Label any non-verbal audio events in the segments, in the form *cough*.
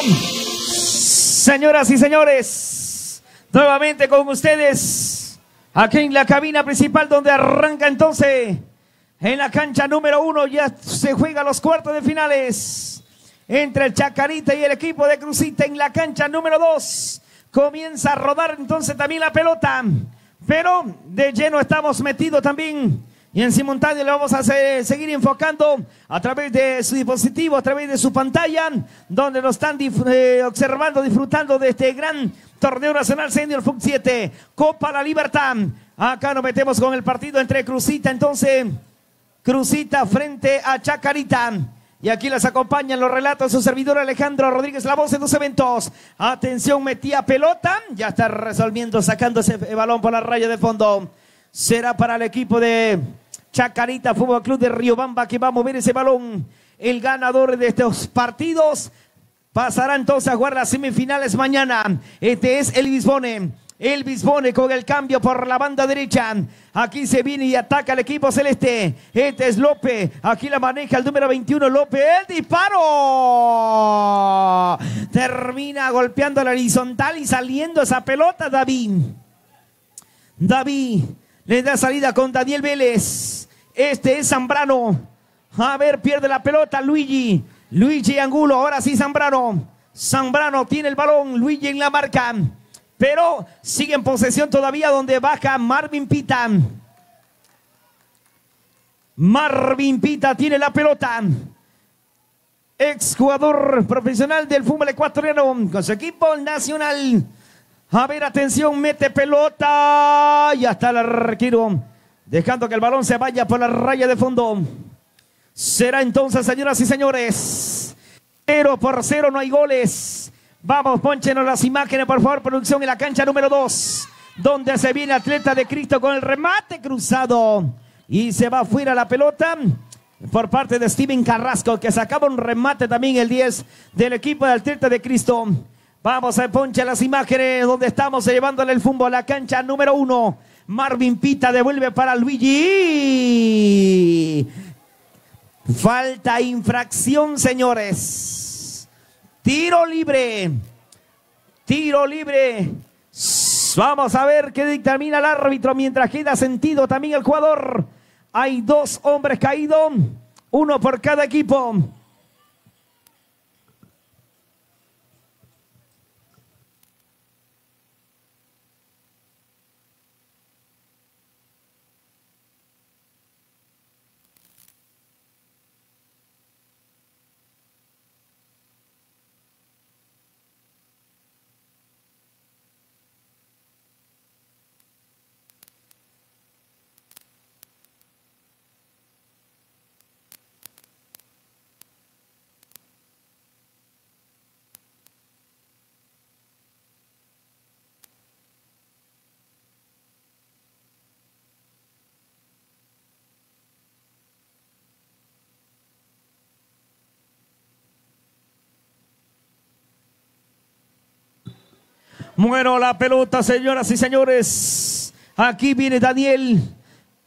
Señoras y señores, nuevamente con ustedes, aquí en la cabina principal donde arranca entonces, en la cancha número uno ya se juega los cuartos de finales entre el Chacarita y el equipo de Crucita en la cancha número dos. Comienza a rodar entonces también la pelota, pero de lleno estamos metidos también y en simultáneo le vamos a seguir enfocando a través de su dispositivo, a través de su pantalla, donde nos están eh, observando, disfrutando de este gran torneo nacional Senior Foot 7, Copa La Libertad. Acá nos metemos con el partido entre Crucita, entonces, Crucita frente a Chacarita. Y aquí les acompañan los relatos su servidor Alejandro Rodríguez, la voz en los eventos. Atención, metía pelota, ya está resolviendo, sacando ese balón por la raya de fondo será para el equipo de Chacarita Fútbol Club de Riobamba que va a mover ese balón. El ganador de estos partidos pasará entonces a jugar las semifinales mañana. Este es Elvis Bone. Elvis Bone con el cambio por la banda derecha. Aquí se viene y ataca el equipo celeste. Este es López. Aquí la maneja el número 21 López. El disparo. Termina golpeando la horizontal y saliendo esa pelota David. David le da salida con Daniel Vélez. Este es Zambrano. A ver, pierde la pelota Luigi. Luigi Angulo. Ahora sí Zambrano. Zambrano tiene el balón. Luigi en la marca. Pero sigue en posesión todavía donde baja Marvin Pita. Marvin Pita tiene la pelota. Ex jugador profesional del fútbol ecuatoriano con su equipo nacional. A ver, atención, mete pelota. Y hasta el arquero. Dejando que el balón se vaya por la raya de fondo. Será entonces, señoras y señores. Cero por cero, no hay goles. Vamos, ponchenos las imágenes, por favor, producción en la cancha número 2. Donde se viene atleta de Cristo con el remate cruzado. Y se va fuera la pelota por parte de Steven Carrasco, que sacaba un remate también el 10 del equipo de atleta de Cristo. Vamos a ponche las imágenes donde estamos llevándole el fútbol a la cancha número uno. Marvin Pita devuelve para Luigi. Falta infracción, señores. Tiro libre. Tiro libre. Vamos a ver qué dictamina el árbitro mientras queda sentido también el jugador. Hay dos hombres caídos, uno por cada equipo. Bueno, la pelota, señoras y señores. Aquí viene Daniel.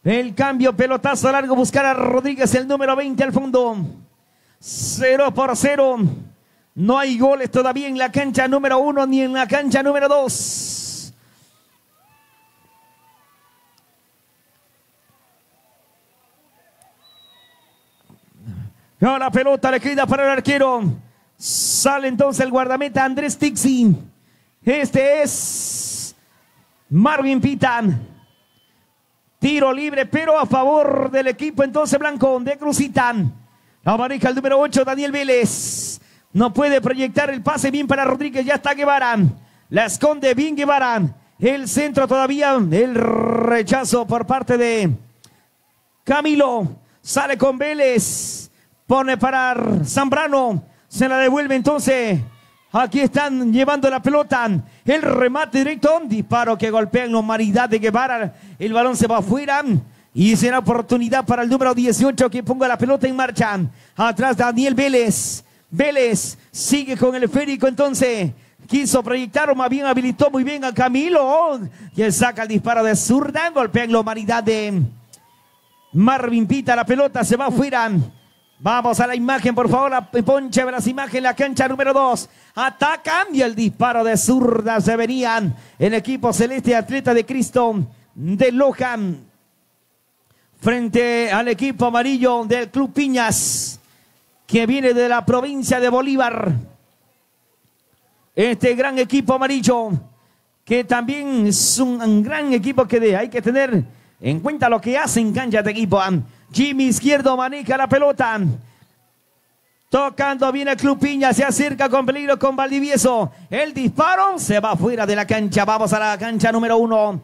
El cambio, pelotazo largo, buscar a Rodríguez, el número 20 al fondo. Cero por cero. No hay goles todavía en la cancha número uno ni en la cancha número dos. la pelota le queda para el arquero. Sale entonces el guardameta Andrés Tixi. Este es Marvin Pitan. Tiro libre, pero a favor del equipo entonces blanco de Crucitan. La maneja el número 8, Daniel Vélez. No puede proyectar el pase bien para Rodríguez. Ya está Guevara. La esconde bien Guevara. El centro todavía. El rechazo por parte de Camilo. Sale con Vélez. Pone para Zambrano. Se la devuelve entonces Aquí están llevando la pelota. El remate directo. Disparo que golpea en la humanidad de Guevara. El balón se va afuera. Y será oportunidad para el número 18 que ponga la pelota en marcha. Atrás Daniel Vélez. Vélez sigue con el esférico entonces. Quiso proyectar o más bien habilitó muy bien a Camilo. Que saca el disparo de zurda. Golpea en la humanidad de Marvin Pita. La pelota se va afuera. Vamos a la imagen, por favor, la ponche las imágenes, la cancha número 2. Atacan y el disparo de zurda se venían. El equipo celeste atleta de Cristo de Lojan. Frente al equipo amarillo del Club Piñas, que viene de la provincia de Bolívar. Este gran equipo amarillo, que también es un gran equipo que hay que tener en cuenta lo que hacen cancha de equipo. Jimmy Izquierdo maneja la pelota. Tocando bien el Club Piña, se acerca con peligro con Valdivieso. El disparo se va fuera de la cancha. Vamos a la cancha número uno.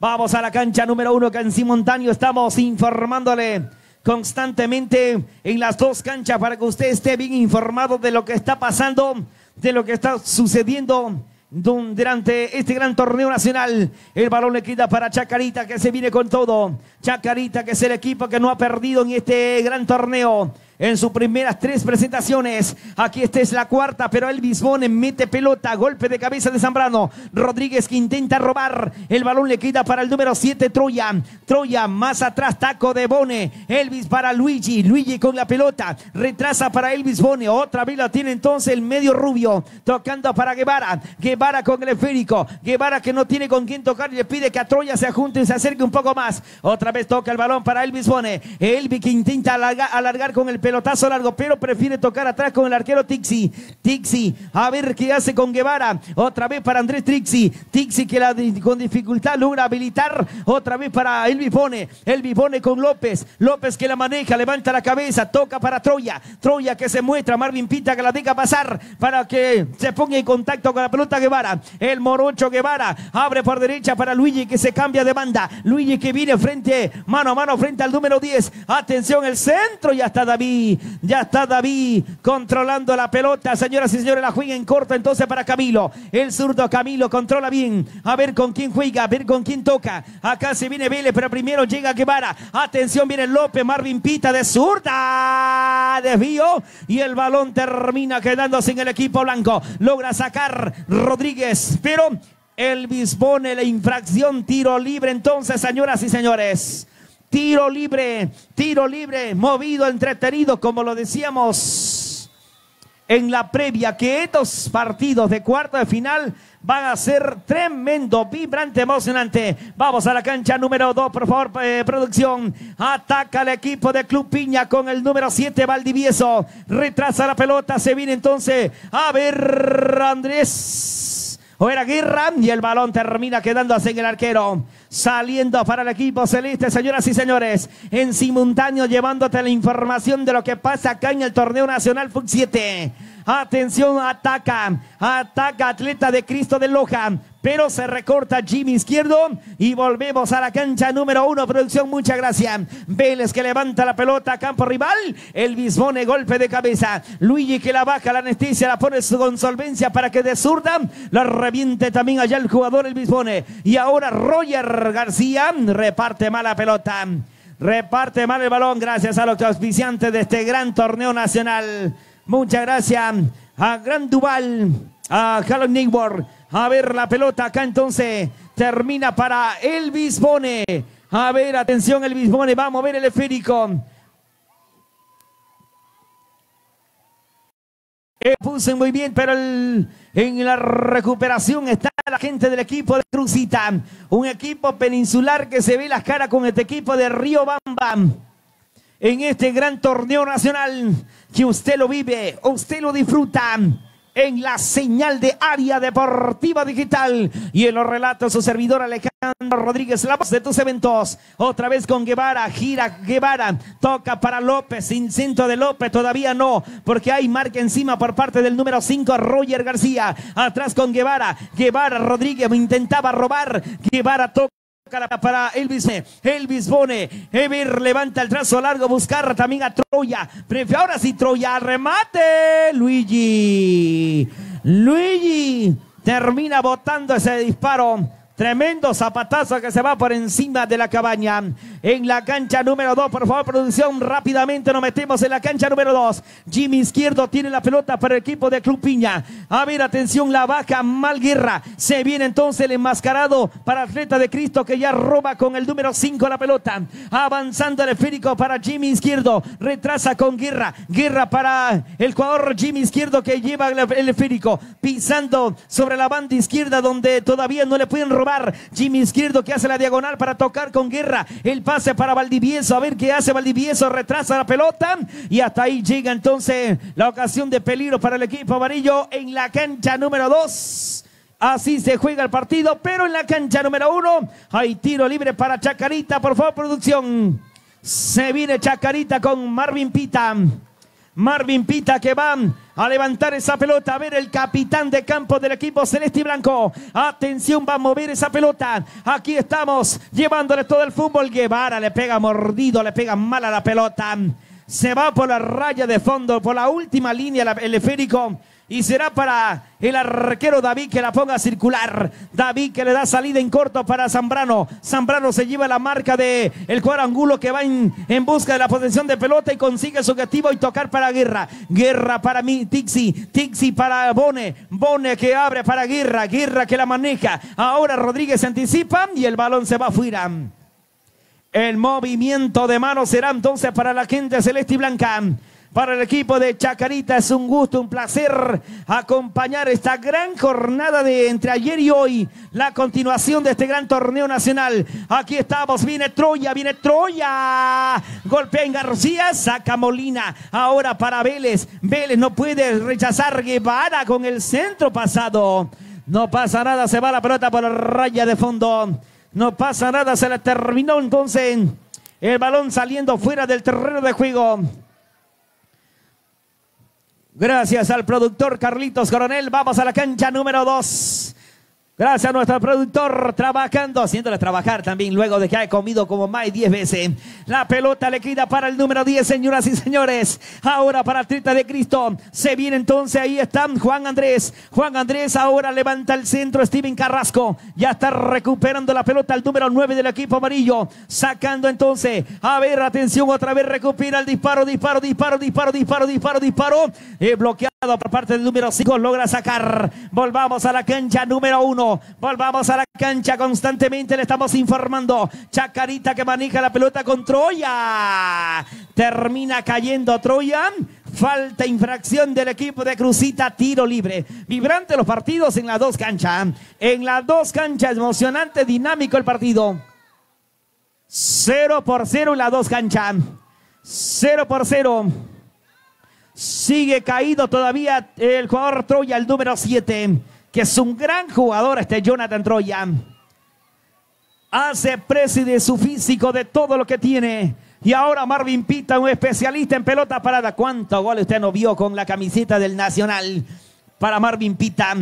Vamos a la cancha número uno que en simultáneo estamos informándole constantemente en las dos canchas para que usted esté bien informado de lo que está pasando, de lo que está sucediendo durante este gran torneo nacional. El balón le queda para Chacarita que se viene con todo. Chacarita que es el equipo que no ha perdido en este gran torneo en sus primeras tres presentaciones. Aquí esta es la cuarta, pero el Bone mete pelota, golpe de cabeza de Zambrano. Rodríguez que intenta robar. El balón le queda para el número 7, Troya. Troya más atrás, taco de Bone. Elvis para Luigi. Luigi con la pelota. Retrasa para Elvis Bone. Otra vez la tiene entonces el medio rubio. Tocando para Guevara. Guevara con el esférico. Guevara que no tiene con quién tocar y le pide que a Troya se ajunte y se acerque un poco más. Otra vez toca el balón para Elvis Bone. Elvis que intenta alargar, alargar con el pelotazo largo, pero prefiere tocar atrás con el arquero Tixi. Tixi, a ver qué hace con Guevara. Otra vez para Andrés Tixi. Tixi que la, con dificultad logra habilitar. Otra vez para el Bipone. El Bipone con López. López que la maneja, levanta la cabeza, toca para Troya. Troya que se muestra. Marvin Pita que la deja pasar para que se ponga en contacto con la pelota Guevara. El Morocho Guevara abre por derecha para Luigi que se cambia de banda. Luigi que viene frente, mano a mano frente al número 10. Atención, el centro. Ya está David. Ya está David controlando la pelota. Señoras y señores, la juega en corto entonces para Camilo. El zurdo Camilo controla bien. A ver con quién juega, a ver con quién toca. Acá se viene Vélez, pero primero llega Guevara. Atención, viene López, Marvin Pita de zurda. Desvío y el balón termina quedándose en el equipo blanco. Logra sacar Rodríguez, pero Elvis pone la infracción, tiro libre entonces, señoras y señores. Tiro libre, tiro libre, movido, entretenido, como lo decíamos en la previa, que estos partidos de cuarto de final van a ser tremendo, vibrante, emocionante. Vamos a la cancha número 2, por favor, eh, producción. Ataca el equipo de Club Piña con el número 7, Valdivieso. Retrasa la pelota, se viene entonces. A ver, Andrés. O era Guerra y el balón termina quedándose en el arquero. Saliendo para el equipo celeste, señoras y señores. En simultáneo llevándote la información de lo que pasa acá en el torneo nacional FUT 7. Atención, ataca. Ataca atleta de Cristo de Loja pero se recorta Jimmy Izquierdo y volvemos a la cancha número uno. Producción, muchas gracias. Vélez que levanta la pelota, campo rival. El Bisbone, golpe de cabeza. Luigi que la baja, la anestesia, la pone con solvencia para que de zurda la reviente también allá el jugador el Bisbone. Y ahora Roger García reparte mala pelota. Reparte mal el balón gracias a los auspiciantes de este gran torneo nacional. Muchas gracias a Gran Duval, a Carlos Neighbor a ver la pelota acá entonces. Termina para el Bone. A ver, atención el Bone. Va a mover el esférico. Eh, puse muy bien, pero en la recuperación está la gente del equipo de Cruzita. Un equipo peninsular que se ve las caras con este equipo de Río Bamba. En este gran torneo nacional que usted lo vive, usted lo disfruta en la señal de área deportiva digital. Y en los relatos, su servidor Alejandro Rodríguez, la voz de tus eventos. Otra vez con Guevara, gira Guevara, toca para López, sin centro de López, todavía no, porque hay marca encima por parte del número 5, Roger García. Atrás con Guevara, Guevara Rodríguez intentaba robar, Guevara toca para Elvis, Elvis Bone, Ever levanta el trazo largo, buscar también a Troya, ahora sí Troya, remate, Luigi, Luigi termina botando ese disparo, Tremendo zapatazo que se va por encima de la cabaña. En la cancha número 2, por favor, producción, rápidamente nos metemos en la cancha número 2. Jimmy Izquierdo tiene la pelota para el equipo de Club Piña. A ver, atención, la vaca Malguerra. Se viene entonces el enmascarado para Atleta de Cristo que ya roba con el número 5 la pelota. Avanzando el esférico para Jimmy Izquierdo. Retrasa con Guerra. Guerra para el jugador Jimmy Izquierdo que lleva el esférico. Pisando sobre la banda izquierda donde todavía no le pueden robar Jimmy Izquierdo que hace la diagonal para tocar con guerra. El pase para Valdivieso. A ver qué hace Valdivieso. Retrasa la pelota. Y hasta ahí llega entonces la ocasión de peligro para el equipo amarillo en la cancha número 2. Así se juega el partido, pero en la cancha número uno hay tiro libre para Chacarita. Por favor, producción. Se viene Chacarita con Marvin Pita. Marvin Pita que va a levantar esa pelota. A ver el capitán de campo del equipo celeste y blanco. Atención, va a mover esa pelota. Aquí estamos llevándole todo el fútbol. Guevara le pega mordido, le pega mal a la pelota. Se va por la raya de fondo, por la última línea, el esférico y será para el arquero David que la ponga a circular. David que le da salida en corto para Zambrano. Zambrano se lleva la marca de el cuadrangulo que va en, en, busca de la posición de pelota y consigue su objetivo y tocar para Guerra. Guerra para mí, Tixi. Tixi para Bone. Bone que abre para Guerra. Guerra que la maneja. Ahora Rodríguez se anticipa y el balón se va afuera. El movimiento de mano será entonces para la gente celeste y blanca para el equipo de Chacarita. Es un gusto, un placer acompañar esta gran jornada de entre ayer y hoy. La continuación de este gran torneo nacional. Aquí estamos, viene Troya, viene Troya. Golpea en García, saca Molina. Ahora para Vélez. Vélez no puede rechazar Guevara con el centro pasado. No pasa nada, se va la pelota por la raya de fondo. No pasa nada, se le terminó entonces el balón saliendo fuera del terreno de juego. Gracias al productor Carlitos Coronel. Vamos a la cancha número 2. Gracias a nuestro productor trabajando, haciéndole trabajar también luego de que haya comido como más de 10 veces. La pelota le queda para el número 10, señoras y señores. Ahora para Trita de Cristo. Se viene entonces, ahí está Juan Andrés. Juan Andrés ahora levanta el centro, Steven Carrasco. Ya está recuperando la pelota el número 9 del equipo amarillo. Sacando entonces, a ver, atención, otra vez recupera el disparo, disparo, disparo, disparo, disparo, disparo, disparo. Bloqueado por parte del número 5, logra sacar. Volvamos a la cancha número 1. Volvamos a la cancha constantemente, le estamos informando. Chacarita que maneja la pelota con Troya. Termina cayendo Troya. Falta infracción del equipo de Cruzita, tiro libre. Vibrante los partidos en las dos canchas. En las dos canchas, emocionante, dinámico el partido. Cero por cero en las dos canchas. Cero por cero. Sigue caído todavía el jugador Troya, el número 7 que es un gran jugador este Jonathan Troya. Hace precio de su físico, de todo lo que tiene. Y ahora Marvin Pita, un especialista en pelota parada. ¿Cuántos goles usted no vio con la camiseta del Nacional? Para Marvin Pita,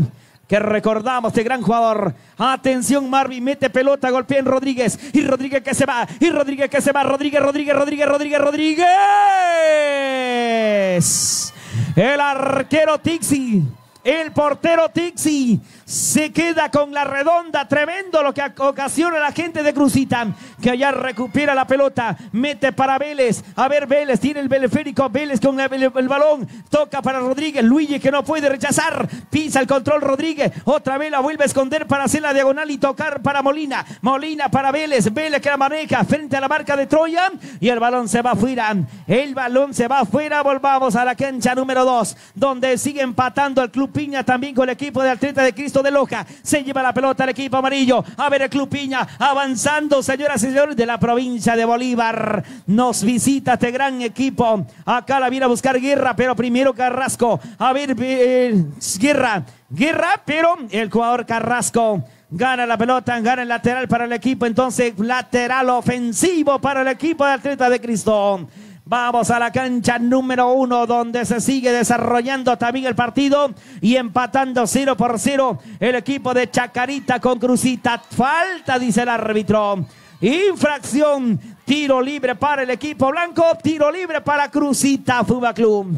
que recordamos, este gran jugador. Atención, Marvin, mete pelota, golpea en Rodríguez. Y Rodríguez que se va, y Rodríguez que se va. Rodríguez, Rodríguez, Rodríguez, Rodríguez, Rodríguez. El arquero Tixi. El portero Tixi se queda con la redonda. Tremendo lo que ocasiona la gente de Cruzita. Que allá recupera la pelota. Mete para Vélez. A ver, Vélez tiene el beleférico. Vélez con el, balón. Toca para Rodríguez. Luigi que no puede rechazar. Pisa el control Rodríguez. Otra vez la vuelve a esconder para hacer la diagonal y tocar para Molina. Molina para Vélez. Vélez que la maneja frente a la marca de Troya. Y el balón se va afuera. El balón se va afuera. Volvamos a la cancha número 2. Donde sigue empatando el club Piña también con el equipo de Atleta de Cristo de Loja. Se lleva la pelota el equipo amarillo. A ver el Club Piña avanzando, señoras señores, de la provincia de Bolívar. Nos visita este gran equipo. Acá la viene a buscar Guerra, pero primero Carrasco. A ver, eh, Guerra. Guerra, pero el jugador Carrasco. Gana la pelota, gana el lateral para el equipo. Entonces, lateral ofensivo para el equipo de Atleta de Cristo. Vamos a la cancha número uno donde se sigue desarrollando también el partido y empatando 0 por 0 el equipo de Chacarita con Cruzita. Falta, dice el árbitro. Infracción, tiro libre para el equipo blanco, tiro libre para Cruzita Fuba Club.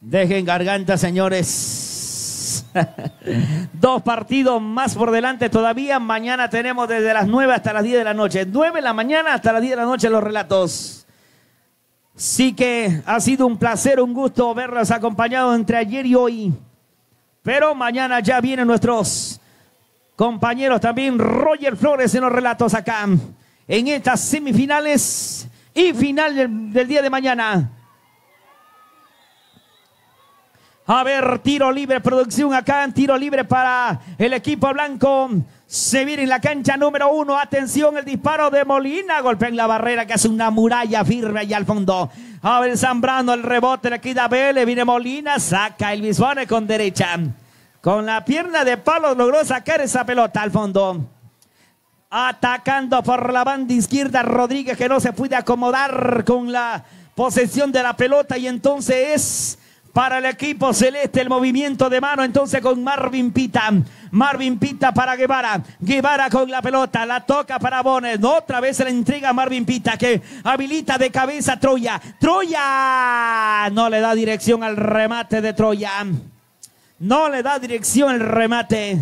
Dejen garganta, señores. *laughs* Dos partidos más por delante todavía. Mañana tenemos desde las 9 hasta las 10 de la noche. 9 de la mañana hasta las 10 de la noche los relatos. Sí que ha sido un placer, un gusto verlos acompañados entre ayer y hoy. Pero mañana ya vienen nuestros compañeros también, Roger Flores en los relatos acá, en estas semifinales y final del, día de mañana. A ver, tiro libre, producción acá, tiro libre para el equipo blanco. Se viene en la cancha número uno. Atención, el disparo de Molina. Golpea en la barrera que hace una muralla firme allá al fondo. A ver, Zambrano, el rebote le queda Vélez. Viene Molina, saca el Bisbone con derecha. Con la pierna de palo logró sacar esa pelota al fondo. Atacando por la banda izquierda Rodríguez que no se puede acomodar con la posesión de la pelota y entonces es para el equipo celeste el movimiento de mano entonces con Marvin Pita. Marvin Pita para Guevara. Guevara con la pelota, la toca para Bones. Otra vez la entrega a Marvin Pita que habilita de cabeza Troya. Troya no le da dirección al remate de Troya. No le da dirección el remate.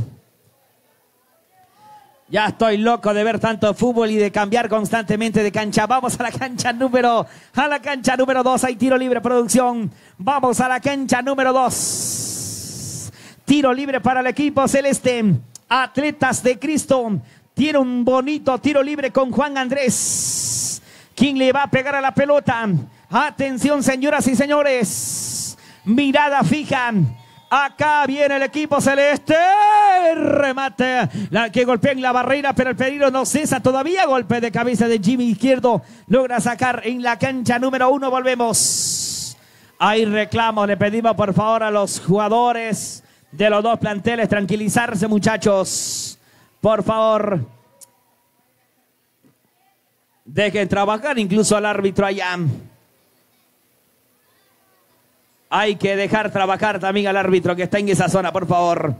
Ya estoy loco de ver tanto fútbol y de cambiar constantemente de cancha. Vamos a la cancha número, a la cancha número dos. Hay tiro libre, producción. Vamos a la cancha número dos. Tiro libre para el equipo celeste. Atletas de Cristo. Tiene un bonito tiro libre con Juan Andrés. ¿Quién le va a pegar a la pelota? Atención, señoras y señores. Mirada fija. Acá viene el equipo celeste. Remate. La que golpea en la barrera, pero el peligro no cesa todavía. Golpe de cabeza de Jimmy Izquierdo. Logra sacar en la cancha número uno. Volvemos. Hay reclamo. Le pedimos por favor a los jugadores de los dos planteles tranquilizarse, muchachos. Por favor. Dejen trabajar incluso al árbitro allá. Hay que dejar trabajar también al árbitro que está en esa zona, por favor.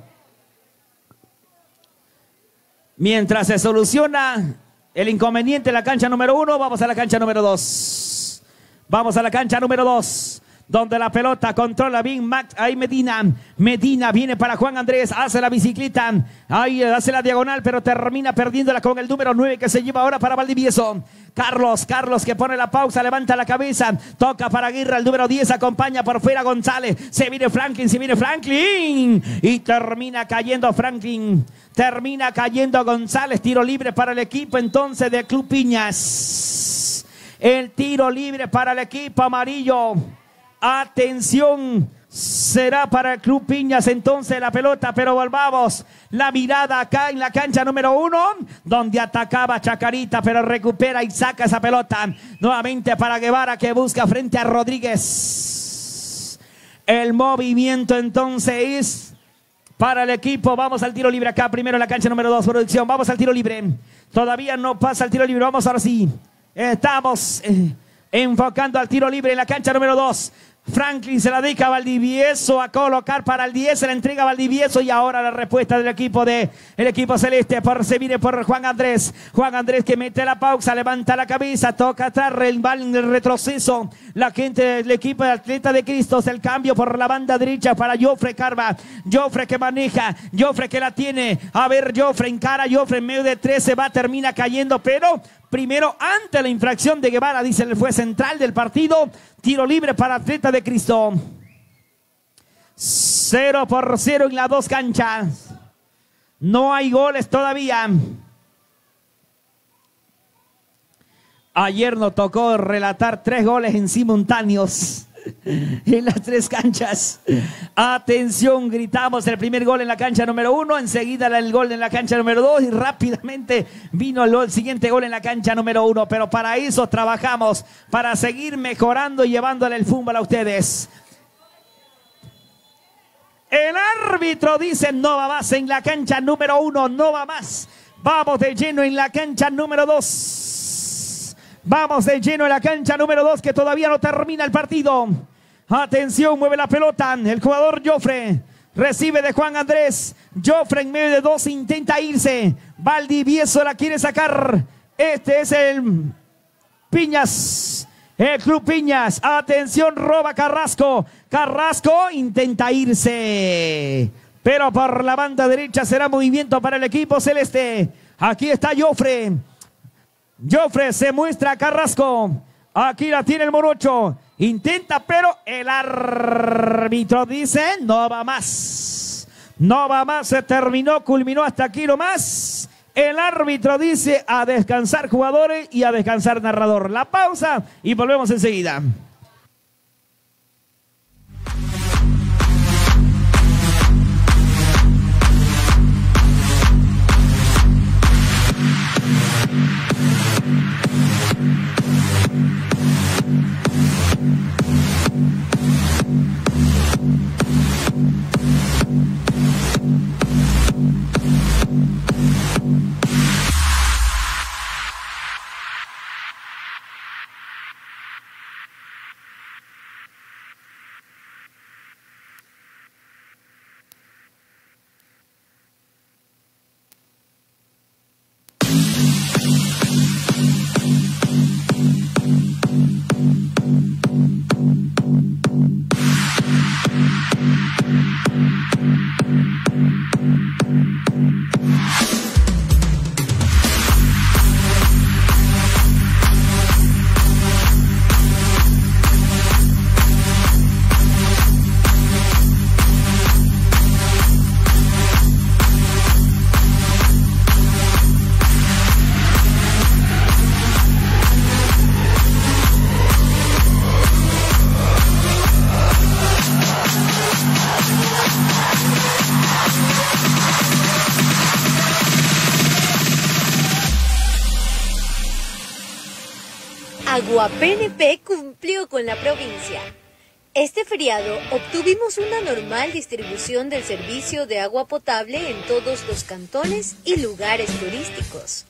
Mientras se soluciona el inconveniente en la cancha número uno, vamos a la cancha número dos. Vamos a la cancha número dos donde la pelota controla bien Max, ahí Medina, Medina viene para Juan Andrés, hace la bicicleta, ahí hace la diagonal, pero termina perdiéndola con el número 9 que se lleva ahora para Valdivieso. Carlos, Carlos que pone la pausa, levanta la cabeza, toca para Aguirre, el número 10 acompaña por fuera González, se viene Franklin, se viene Franklin y termina cayendo Franklin, termina cayendo González, tiro libre para el equipo entonces de Club Piñas. El tiro libre para el equipo amarillo. Atención, será para el Club Piñas entonces la pelota, pero volvamos. La mirada acá en la cancha número uno, donde atacaba Chacarita, pero recupera y saca esa pelota. Nuevamente para Guevara que busca frente a Rodríguez. El movimiento entonces es para el equipo. Vamos al tiro libre acá, primero en la cancha número dos, producción. Vamos al tiro libre. Todavía no pasa el tiro libre. Vamos ahora sí. Estamos eh, enfocando al tiro libre en la cancha número dos. Franklin se la dedica a Valdivieso a colocar para el 10, se la entrega a Valdivieso y ahora la respuesta del equipo de el equipo celeste por, se viene por Juan Andrés. Juan Andrés que mete la pausa, levanta la cabeza, toca atrás, el, el retroceso. La gente del equipo de Atleta de Cristo, el cambio por la banda derecha para Joffre Carva. Joffre que maneja, Joffre que la tiene. A ver, Joffre encara, Joffre en medio de 13 va, termina cayendo, pero primero ante la infracción de Guevara, dice el fue central del partido. Tiro libre para Atleta de Cristo. Cero por cero en las dos canchas. No hay goles todavía. Ayer nos tocó relatar tres goles en simultáneos *laughs* en las tres canchas. Atención, gritamos el primer gol en la cancha número uno, enseguida el gol en la cancha número dos y rápidamente vino el, siguiente gol en la cancha número uno. Pero para eso trabajamos, para seguir mejorando y llevándole el fútbol a ustedes. El árbitro dice no va más en la cancha número uno, no va más. Vamos de lleno en la cancha número dos. Vamos de lleno en la cancha número 2 que todavía no termina el partido. Atención, mueve la pelota. El jugador Joffre recibe de Juan Andrés. Joffre en medio de dos intenta irse. Valdivieso la quiere sacar. Este es el Piñas. El Club Piñas. Atención, roba Carrasco. Carrasco intenta irse. Pero por la banda derecha será movimiento para el equipo celeste. Aquí está Jofre. Jofre se muestra a Carrasco. Aquí la tiene el Morocho. Intenta, pero el árbitro dice no va más. No va más, se terminó, culminó hasta aquí más. El árbitro dice a descansar jugadores y a descansar narrador. La pausa y volvemos enseguida. PNP cumplió con la provincia. Este feriado obtuvimos una normal distribución del servicio de agua potable en todos los cantones y lugares turísticos.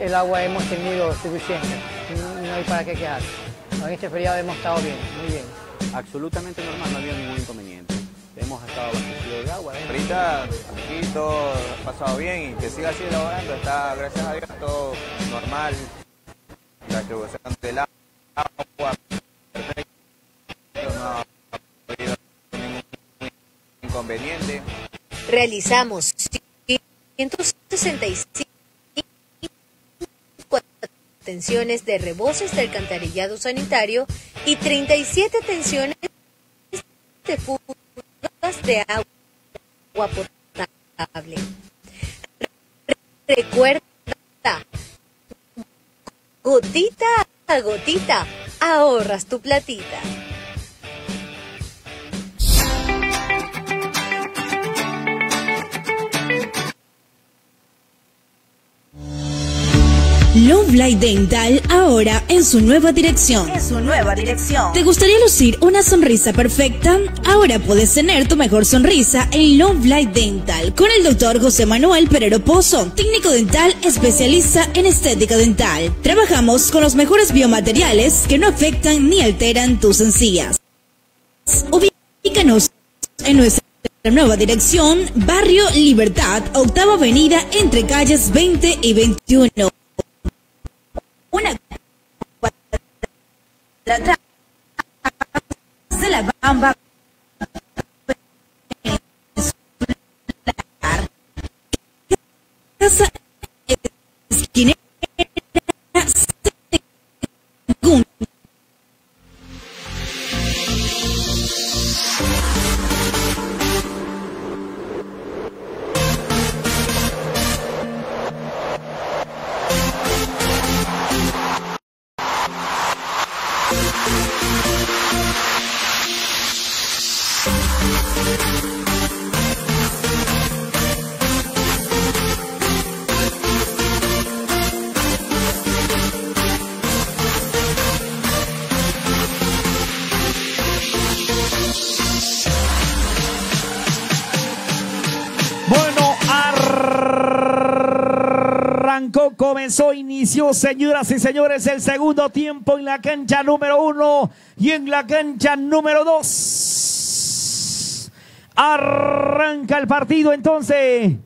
El agua hemos tenido suficiente, no hay para qué quedar. En este feriado hemos estado bien, muy bien. Absolutamente normal, no ha habido ningún inconveniente. Hemos estado abastecidos de agua. ¿eh? Ahorita aquí todo ha pasado bien y que siga así elaborando, está gracias a Dios todo normal. La distribución del agua inconveniente. Realizamos 165 atenciones de reboses de alcantarillado sanitario y 37 atenciones de fugas de agua potable. Recuerda, gotita a gotita, ahorras tu platita. Love Light Dental ahora en su nueva dirección. En su nueva dirección. ¿Te gustaría lucir una sonrisa perfecta? Ahora puedes tener tu mejor sonrisa en Love Light Dental con el doctor José Manuel Perero Pozo, técnico dental especialista en estética dental. Trabajamos con los mejores biomateriales que no afectan ni alteran tus encías. Ubícanos en nuestra nueva dirección, Barrio Libertad, Octava Avenida, entre calles 20 y 21 da ta zila ba an ba comenzó, inició, señoras y señores, el segundo tiempo en la cancha número uno y en la cancha número dos. Arranca el partido entonces.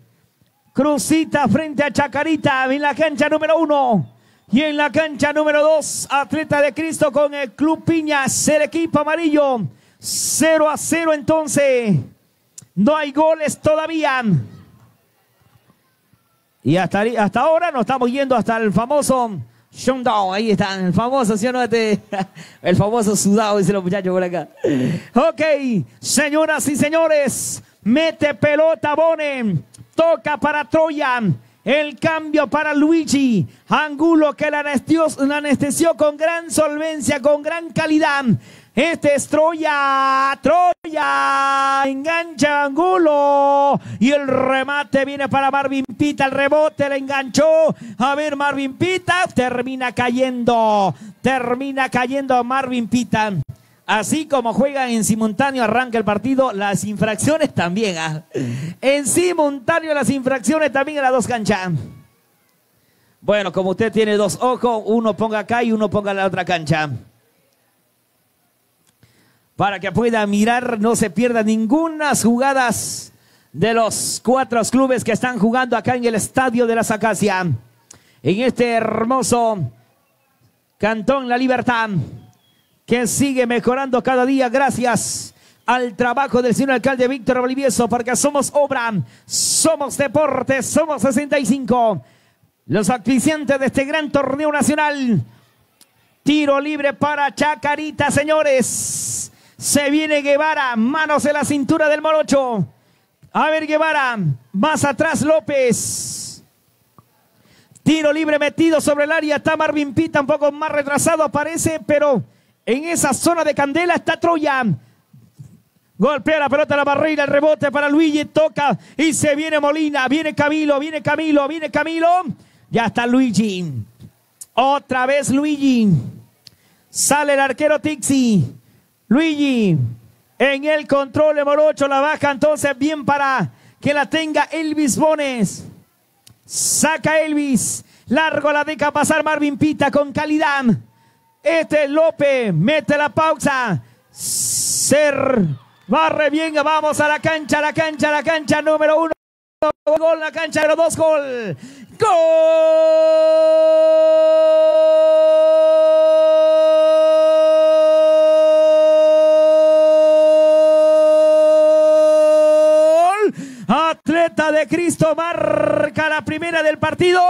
Crucita frente a Chacarita en la cancha número uno. Y en la cancha número dos, Atleta de Cristo con el Club Piñas, el equipo amarillo. 0 a 0 entonces. No hay goles todavía. Y hasta, hasta ahora nos estamos yendo hasta el famoso showdown. Ahí está, el famoso, ¿sí o no? Este, *laughs* el famoso sudado, dice los muchachos por acá. Ok, señoras y señores, mete pelota Bonen, toca para Troya. El cambio para Luigi Angulo que la anestesió, con gran solvencia, con gran calidad. Este es Troya, Troya, engancha Angulo y el remate viene para Marvin Pita, el rebote le enganchó. A ver, Marvin Pita termina cayendo, termina cayendo Marvin Pita. Así como juegan en simultáneo, arranca el partido, las infracciones también. ¿ah? En simultáneo, las infracciones también en las dos canchas. Bueno, como usted tiene dos ojos, uno ponga acá y uno ponga en la otra cancha. Para que pueda mirar, no se pierda ninguna jugadas de los cuatro clubes que están jugando acá en el Estadio de la Acacias. En este hermoso Cantón La Libertad que sigue mejorando cada día gracias al trabajo del señor alcalde Víctor Bolivieso, porque somos obra, somos deporte, somos 65. Los auspiciantes de este gran torneo nacional. Tiro libre para Chacarita, señores. Se viene Guevara, manos en la cintura del morocho. A ver, Guevara, más atrás López. Tiro libre metido sobre el área. Está Marvin Pita un poco más retrasado, aparece, pero en esa zona de candela está Troya. Golpea la pelota a la barrera, el rebote para Luigi, toca y se viene Molina, viene Camilo, viene Camilo, viene Camilo. Ya está Luigi. Otra vez Luigi. Sale el arquero Tixi. Luigi en el control de Morocho, la baja entonces bien para que la tenga Elvis Bones. Saca Elvis. Largo la deja pasar Marvin Pita con calidad. Este López mete la pausa. Ser barre bien. Vamos a la cancha, la cancha, la cancha número uno. Gol, la cancha número dos, gol. Gol. De Cristo marca la primera del partido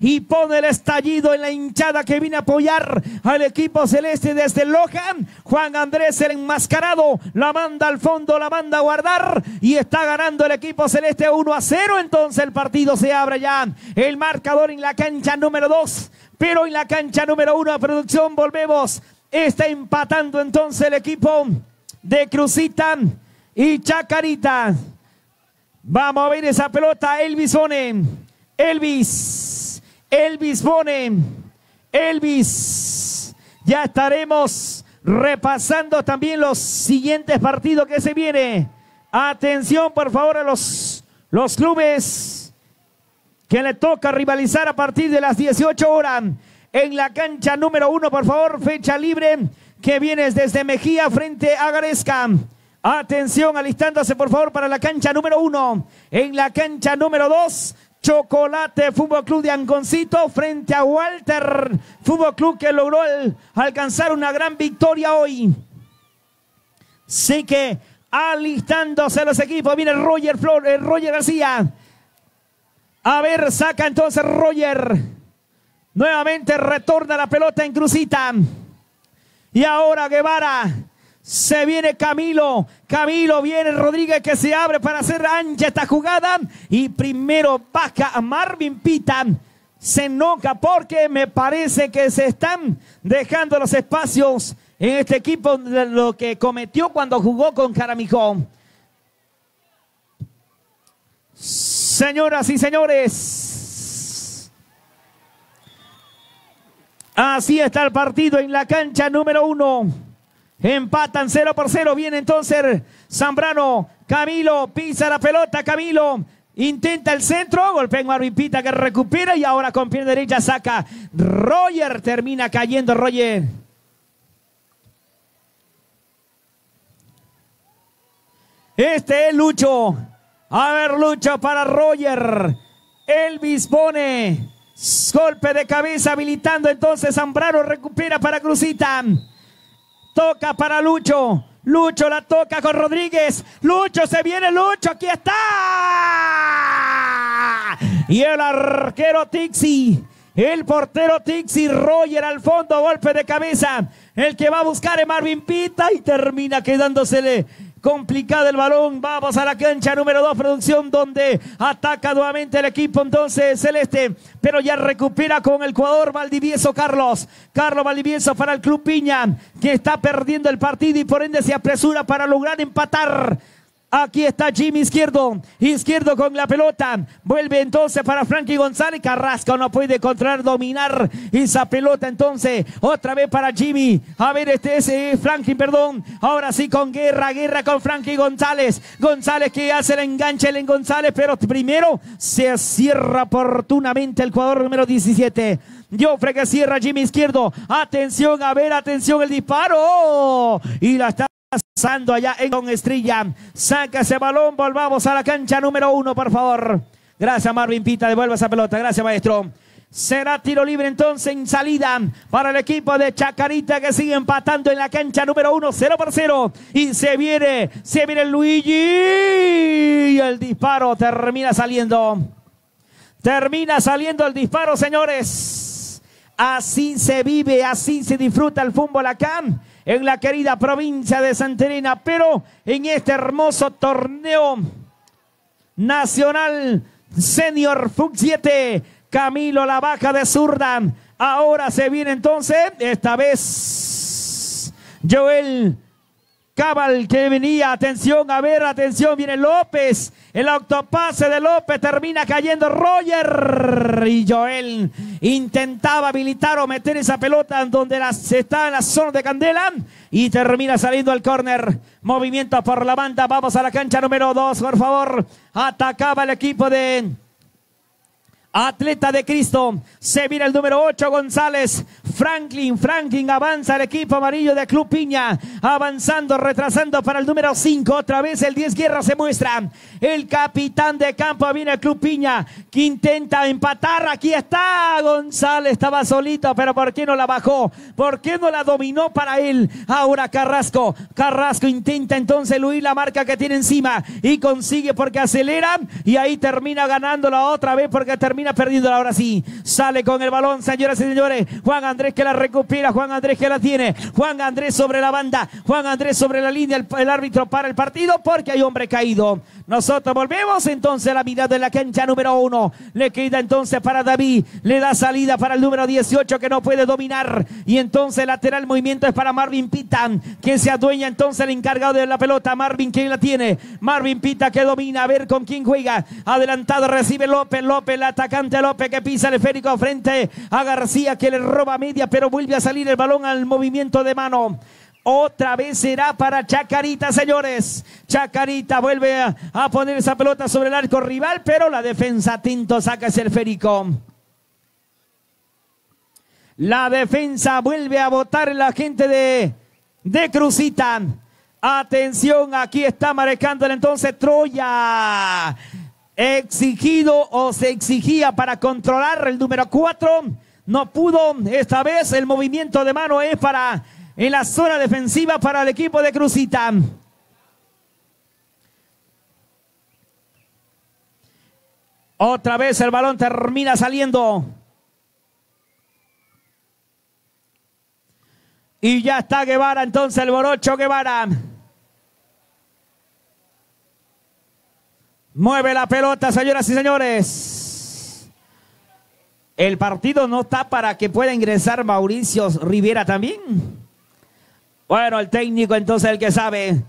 y pone el estallido en la hinchada que viene a apoyar al equipo celeste desde Loja. Juan Andrés el enmascarado la manda al fondo, la manda a guardar y está ganando el equipo celeste 1 a 0. Entonces el partido se abre ya. El marcador en la cancha número 2, pero en la cancha número 1 a producción volvemos. Está empatando entonces el equipo de Cruzita y Chacarita. Vamos a ver esa pelota. Elvis Bone. Elvis. Elvis Bone. Elvis. Ya estaremos repasando también los siguientes partidos que se viene. Atención, por favor, a los, los clubes que le toca rivalizar a partir de las 18 horas. En la cancha número uno, por favor, fecha libre que vienes desde Mejía frente a Garesca. Atención, alistándose por favor para la cancha número uno. En la cancha número dos, Chocolate Fútbol Club de Angoncito frente a Walter Fútbol Club que logró alcanzar una gran victoria hoy. Sí que alistándose los equipos, viene Roger, Flor, eh, Roger García. A ver, saca entonces Roger. Nuevamente retorna la pelota en Crucita. Y ahora Guevara. Se viene Camilo. Camilo viene Rodríguez que se abre para hacer ancha esta jugada. Y primero baja a Marvin Pita. Se enoja porque me parece que se están dejando los espacios en este equipo de lo que cometió cuando jugó con Caramijón. Señoras y señores. Así está el partido en la cancha número uno. Empatan 0 por 0. Viene entonces Zambrano. Camilo pisa la pelota. Camilo intenta el centro. Golpea en Marvin Pita que recupera y ahora con pierna derecha saca. Roger termina cayendo. Roger. Este es Lucho. A ver, Lucho para Roger. Elvis pone golpe de cabeza habilitando entonces Zambrano recupera para Cruzita. Toca para Lucho. Lucho la toca con Rodríguez. Lucho se viene, Lucho, aquí está. Y el arquero Tixi. El portero Tixi Roger al fondo, golpe de cabeza. El que va a buscar es Marvin Pita y termina quedándosele complicado el balón. Vamos a la cancha número 2, producción, donde ataca nuevamente el equipo entonces celeste, pero ya recupera con el jugador Valdivieso Carlos. Carlos Valdivieso para el Club Piña, que está perdiendo el partido y por ende se apresura para lograr empatar. Aquí está Jimmy Izquierdo. Izquierdo con la pelota. Vuelve entonces para Frankie González. Carrasco no puede controlar, dominar esa pelota. Entonces, otra vez para Jimmy. A ver, este es eh, perdón. Ahora sí con Guerra. Guerra con Frankie González. González que hace el enganche en González. Pero primero se cierra oportunamente el jugador número 17. Jofre que cierra Jimmy Izquierdo. Atención, a ver, atención el disparo. Y la está pasando allá en Don Estrella. Saca ese balón, volvamos a la cancha número uno, por favor. Gracias, Marvin Pita, devuelve esa pelota. Gracias, maestro. Será tiro libre entonces en salida para el equipo de Chacarita que sigue empatando en la cancha número uno, 0 por 0. Y se viene, se viene Luigi. Y el disparo termina saliendo. Termina saliendo el disparo, señores. Así se vive, así se disfruta el fútbol acá en la querida provincia de Santerina, pero en este hermoso torneo nacional Senior FUC 7, Camilo La Baja de Zurda. Ahora se viene entonces, esta vez Joel Cabal que venía, atención, a ver, atención, viene López, el octopase de López termina cayendo Roger y Joel intentaba habilitar o meter esa pelota donde las, está en la zona de Candela y termina saliendo al córner. Movimiento por la banda, vamos a la cancha número 2, por favor. Atacaba el equipo de Atleta de Cristo. Se viene el número 8, González. Franklin, Franklin avanza el equipo amarillo de Club Piña. Avanzando, retrasando para el número 5. Otra vez el 10 Guerra se muestra. El capitán de campo viene el Club Piña. Que intenta empatar. Aquí está González. Estaba solito, pero ¿por qué no la bajó? ¿Por qué no la dominó para él? Ahora Carrasco. Carrasco intenta entonces huir la marca que tiene encima. Y consigue porque acelera. Y ahí termina ganándola otra vez porque termina perdiendo ahora sí. Sale con el balón, señoras y señores. Juan Andrés que la recupera, Juan Andrés que la tiene. Juan Andrés sobre la banda, Juan Andrés sobre la línea, el, árbitro para el partido porque hay hombre caído. Nosotros volvemos entonces a la mirada de la cancha número uno. Le queda entonces para David. Le da salida para el número 18 que no puede dominar. Y entonces lateral movimiento es para Marvin Pita, que se adueña entonces el encargado de la pelota. Marvin que la tiene. Marvin Pita que domina. A ver con quién juega. Adelantado recibe López. López, el atacante López que pisa el esférico frente a García que le roba media, pero vuelve a salir el balón al movimiento de mano. Otra vez será para Chacarita, señores. Chacarita vuelve a, poner esa pelota sobre el arco rival, pero la defensa Tinto saca ese esférico. La defensa vuelve a votar la gente de, de Cruzita. Atención, aquí está marcando entonces Troya. Exigido o se exigía para controlar el número 4. No pudo esta vez. El movimiento de mano es para en la zona defensiva para el equipo de Cruzita. Otra vez el balón termina saliendo. Y ya está Guevara, entonces el Borocho Guevara. Mueve la pelota, señoras y señores. El partido no está para que pueda ingresar Mauricio Rivera también. Bueno, el técnico entonces el que sabe.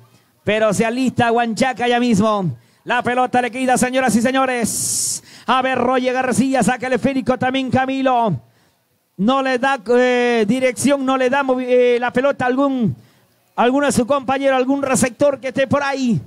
Pero se alista Huanchaca ya mismo. La pelota le queda, señoras y señores. A ver, Roger García, saca el esférico también Camilo. No le da eh, dirección, no le da eh, la pelota a algún, alguno de su compañero, algún receptor que esté por ahí.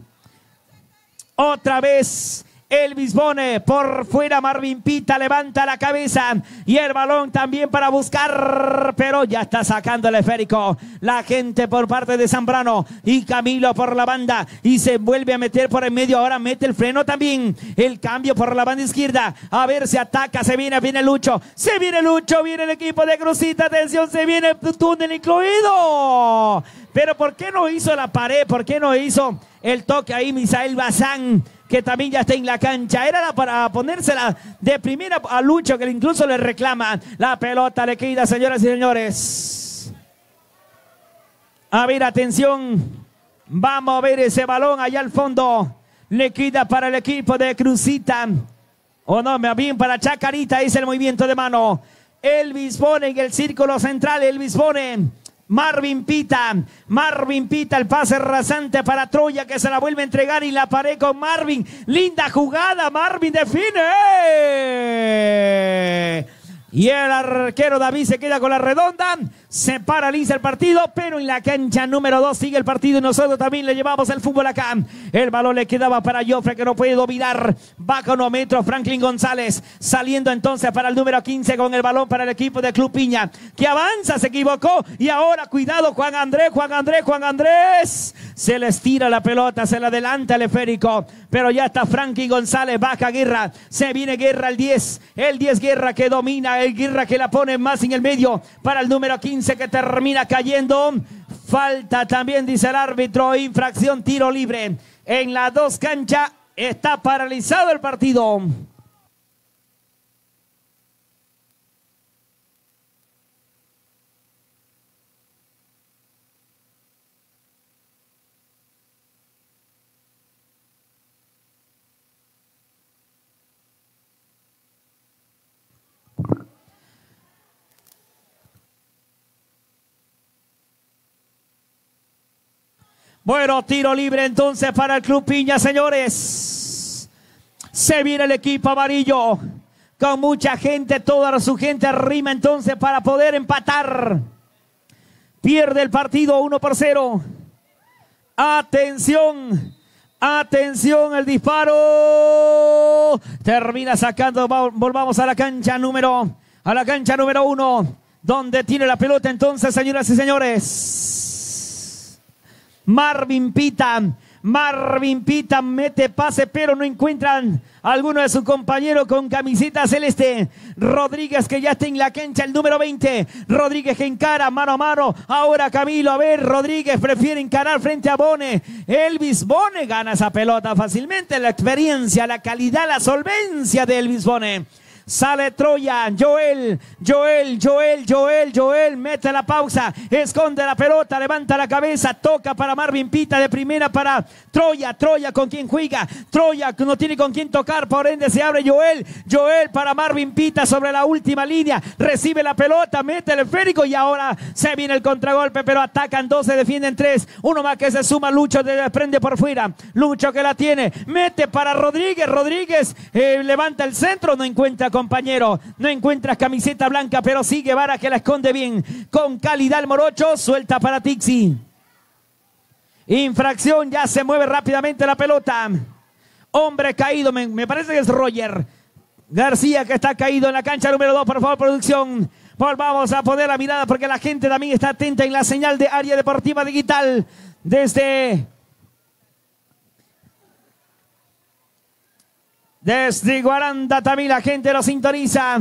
Otra vez Elvis Bone por fuera. Marvin Pita levanta la cabeza y el balón también para buscar, pero ya está sacando el esférico. La gente por parte de Zambrano y Camilo por la banda y se vuelve a meter por el medio. Ahora mete el freno también. El cambio por la banda izquierda. A ver, se ataca, se viene, viene Lucho. Se viene Lucho, viene el equipo de Cruzita. Atención, se viene el túnel incluido. Pero ¿por qué no hizo la pared? ¿Por qué no hizo el toque ahí Misael Bazán? Que también ya está en la cancha. Era para ponérsela de primera a Lucho, que incluso le reclama. La pelota le queda, señoras y señores. A ver, atención. Vamos a ver ese balón allá al fondo. Le queda para el equipo de Cruzita. O no, bien para Chacarita. Es el movimiento de mano. Elvis pone en el círculo central. Elvis pone Marvin Pita, Marvin Pita, el pase rasante para Troya que se la vuelve a entregar y la pared con Marvin. Linda jugada, Marvin define. Y el arquero David se queda con la redonda. Se paraliza el partido, pero en la cancha número 2 sigue el partido y nosotros también le llevamos el fútbol acá. El balón le quedaba para Joffre que no puede dominar. Baja unos metros Franklin González. Saliendo entonces para el número 15 con el balón para el equipo de Club Piña. Que avanza, se equivocó. Y ahora cuidado Juan Andrés, Juan Andrés, Juan Andrés. Se les tira la pelota, se le adelanta el esférico. Pero ya está Franklin González, baja Guerra. Se viene Guerra el 10. El 10 Guerra que domina, el Guerra que la pone más en el medio para el número 15 que termina cayendo. Falta también, dice el árbitro, infracción, tiro libre. En la dos cancha está paralizado el partido. Bueno, tiro libre entonces para el Club Piña, señores. Se viene el equipo amarillo. Con mucha gente, toda su gente arriba entonces para poder empatar. Pierde el partido 1 por 0. Atención. Atención, el disparo. Termina sacando. Volvamos a la cancha número. A la cancha número uno. Donde tiene la pelota entonces, señoras y señores. Marvin Pita. Marvin Pita mete pase, pero no encuentran alguno de sus compañeros con camiseta celeste. Rodríguez que ya está en la cancha, el número 20. Rodríguez que encara mano a mano. Ahora Camilo, a ver, Rodríguez prefiere encarar frente a Bone. Elvis Bone gana esa pelota fácilmente. La experiencia, la calidad, la solvencia de Elvis Bone. Sale Troya. Joel, Joel, Joel, Joel, Joel. Mete la pausa. Esconde la pelota. Levanta la cabeza. Toca para Marvin Pita de primera para Troya. Troya con quien juega. Troya no tiene con quien tocar. Por ende se abre Joel. Joel para Marvin Pita sobre la última línea. Recibe la pelota. Mete el esférico y ahora se viene el contragolpe. Pero atacan dos, se defienden tres. Uno más que se suma. Lucho de desprende por fuera. Lucho que la tiene. Mete para Rodríguez. Rodríguez eh, levanta el centro. No encuentra con compañero. No encuentras camiseta blanca, pero sigue Vara que la esconde bien. Con calidad el Morocho, suelta para Tixi. Infracción, ya se mueve rápidamente la pelota. Hombre caído, me, parece que es Roger. García que está caído en la cancha número 2, por favor, producción. Volvamos a poner la mirada porque la gente también está atenta en la señal de área deportiva digital desde Desde Guaranda también la gente lo sintoniza.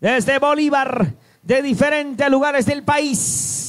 Desde Bolívar, de diferentes lugares del país.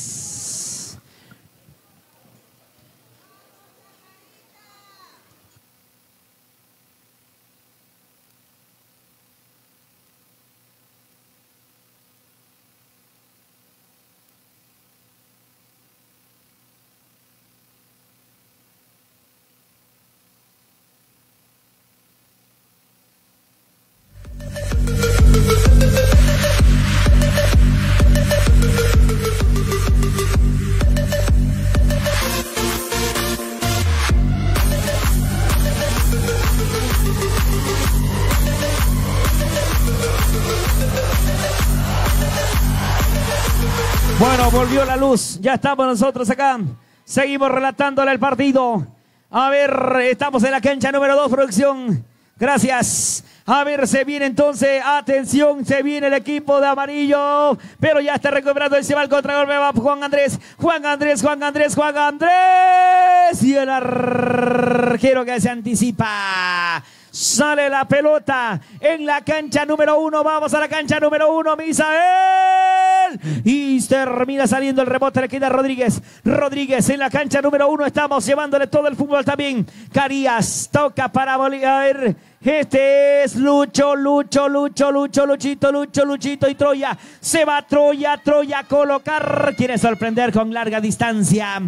La luz. Ya estamos nosotros acá. Seguimos relatándole el partido. A ver, estamos en la cancha número 2, producción. Gracias. A ver, se viene entonces, atención, se viene el equipo de amarillo, pero ya está recuperando el Cebal contra golpe va Juan Andrés, Juan Andrés, Juan Andrés, Juan Andrés y el arquero que se anticipa. Sale la pelota en la cancha número uno. Vamos a la cancha número uno, Misael. Y termina saliendo el rebote. Le queda Rodríguez. Rodríguez en la cancha número uno. Estamos llevándole todo el fútbol también. Carías toca para Bolívar. Este es Lucho, Lucho, Lucho, Lucho, Luchito, Lucho, Luchito y Troya. Se va Troya, Troya a colocar. Quiere sorprender con larga distancia.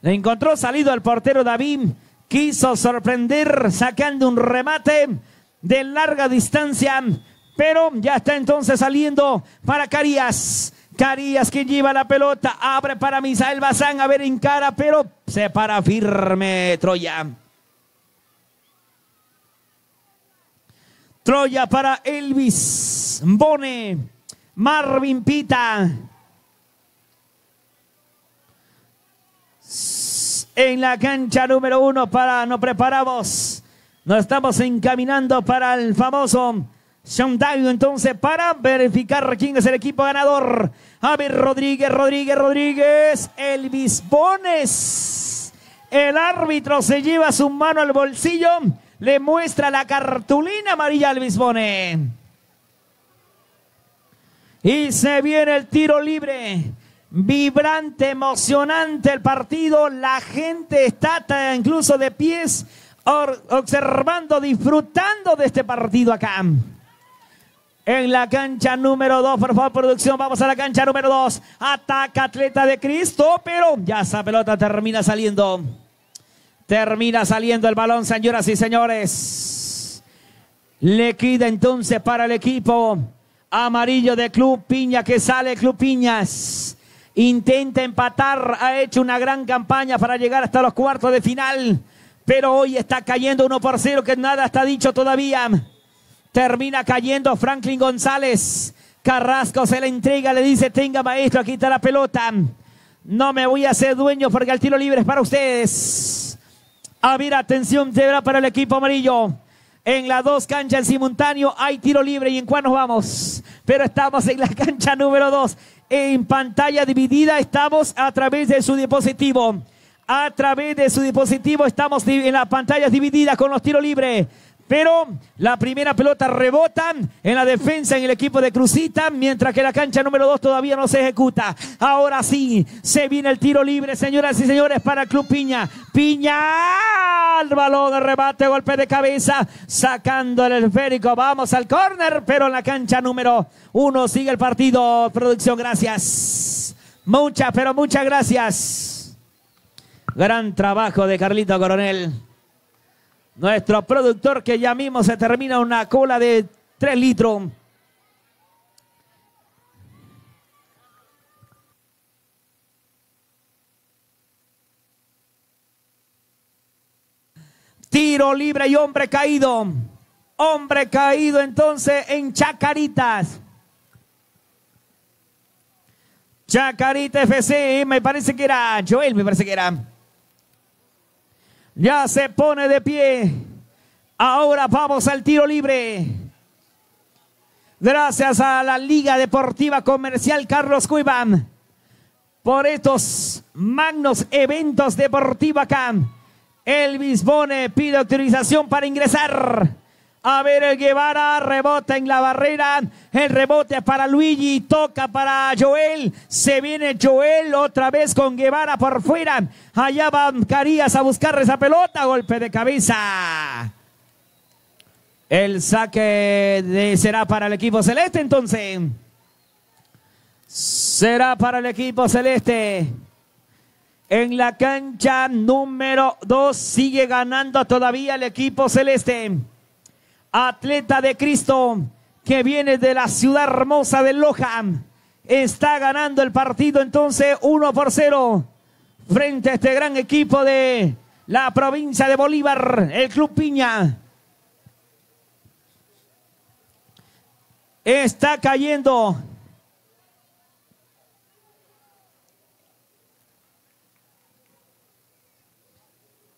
Le encontró salido el portero David quiso sorprender sacando un remate de larga distancia, pero ya está entonces saliendo para Carías. Carías que lleva la pelota, abre para Misael Bazán, a ver en cara, pero se para firme Troya. Troya para Elvis Bone, Marvin Pita, en la cancha número uno para nos preparamos. Nos estamos encaminando para el famoso showdown entonces para verificar quién es el equipo ganador. A ver, Rodríguez, Rodríguez, Rodríguez, Elvis Bones. El árbitro se lleva su mano al bolsillo, le muestra la cartulina amarilla al Bones. Y se viene el tiro libre vibrante, emocionante el partido. La gente está incluso de pies observando, disfrutando de este partido acá. En la cancha número 2, por favor, producción, vamos a la cancha número 2. Ataca atleta de Cristo, pero ya esa pelota termina saliendo. Termina saliendo el balón, señoras y señores. Le queda entonces para el equipo amarillo de Club Piña que sale Club Piñas intenta empatar, ha hecho una gran campaña para llegar hasta los cuartos de final, pero hoy está cayendo uno por cero, que nada está dicho todavía. Termina cayendo Franklin González. Carrasco se le entrega, le dice, tenga maestro, aquí está la pelota. No me voy a hacer dueño porque el tiro libre es para ustedes. A ver, atención, verá para el equipo amarillo. En las dos canchas en simultáneo hay tiro libre y en cuál nos vamos. Pero estamos en la cancha número dos en pantalla dividida. Estamos a través de su dispositivo. A través de su dispositivo estamos en las pantallas divididas con los tiros libres. Pero la primera pelota rebota en la defensa en el equipo de Cruzita, mientras que la cancha número 2 todavía no se ejecuta. Ahora sí, se viene el tiro libre, señoras y señores, para el Club Piña. Piña, el balón de rebate, golpe de cabeza, sacando el esférico. Vamos al córner, pero en la cancha número 1 sigue el partido. Producción, gracias. Muchas, pero muchas gracias. Gran trabajo de Carlito Coronel. Nuestro productor que ya mismo se termina una cola de 3 litros. Tiro libre y hombre caído. Hombre caído entonces en Chacaritas. Chacarita FC, me parece que era Joel, me parece que era. Ya se pone de pie. Ahora vamos al tiro libre. Gracias a la Liga Deportiva Comercial Carlos Cuivan por estos magnos eventos deportivos acá. Elvis Bone pide autorización para ingresar. A ver el Guevara, rebota en la barrera. El rebote para Luigi, toca para Joel. Se viene Joel otra vez con Guevara por fuera. Allá va Carías a buscar esa pelota. Golpe de cabeza. El saque será para el equipo celeste entonces. Será para el equipo celeste. En la cancha número 2 sigue ganando todavía el equipo celeste atleta de Cristo que viene de la ciudad hermosa de Loja. Está ganando el partido entonces 1 por 0 frente a este gran equipo de la provincia de Bolívar, el Club Piña. Está cayendo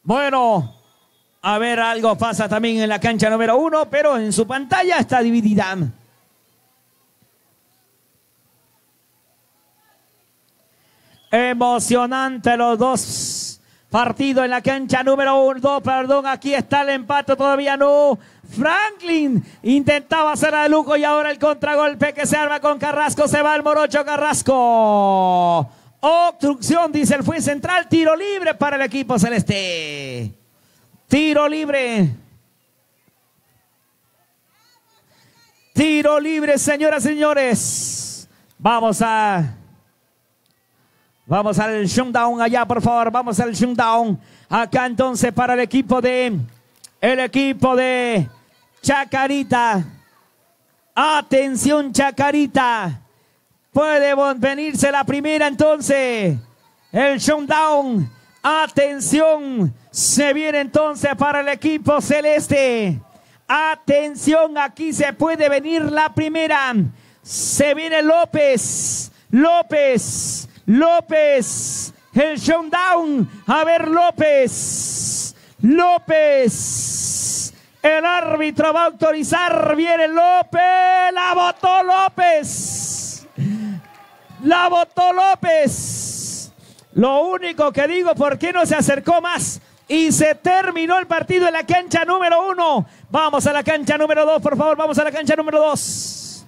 Bueno, a ver, algo pasa también en la cancha número uno, pero en su pantalla está dividida. Emocionante los dos partidos en la cancha número uno. Perdón, aquí está el empate, todavía no. Franklin intentaba hacer a lujo y ahora el contragolpe que se arma con Carrasco. Se va el Morocho Carrasco. Obstrucción, dice el juez central. Tiro libre para el equipo celeste. Tiro libre. Tiro libre, señoras y señores. Vamos a. Vamos al showdown allá, por favor. Vamos al showdown. Acá entonces para el equipo de. El equipo de Chacarita. Atención, Chacarita. Puede venirse la primera entonces. El showdown. Atención. Se viene entonces para el equipo celeste. Atención, aquí se puede venir la primera. Se viene López. López. López. El showdown. A ver, López. López. El árbitro va a autorizar. Viene López. La votó López. La votó López. Lo único que digo, ¿por qué no se acercó más? Y se terminó el partido en la cancha número uno. Vamos a la cancha número dos, por favor. Vamos a la cancha número dos.